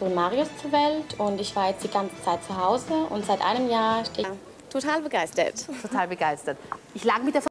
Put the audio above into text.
bin Marius zur Welt und ich war jetzt die ganze Zeit zu Hause und seit einem Jahr stehe ich Total begeistert. Total begeistert. Ich lag mit der